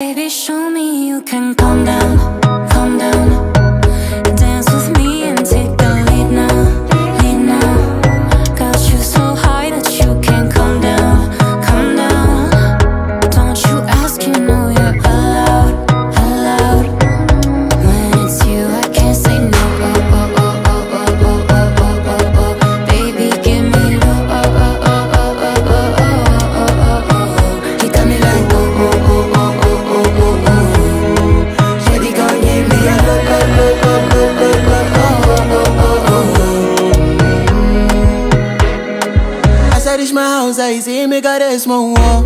Baby, show me you can Outside is my house, I see me got a small wall.